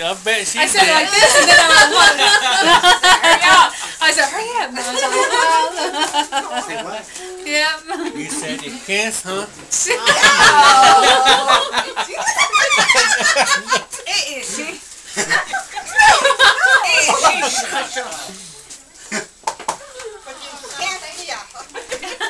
I bet she I said it did. like this, and then I went, what? hurry up. I said, hurry up. And I was Say what? like, yep. You said you kiss, huh?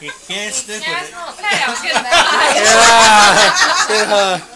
You can't stick with it. Hey, I was getting that. Yeah. Good, huh? Kanya kan karnın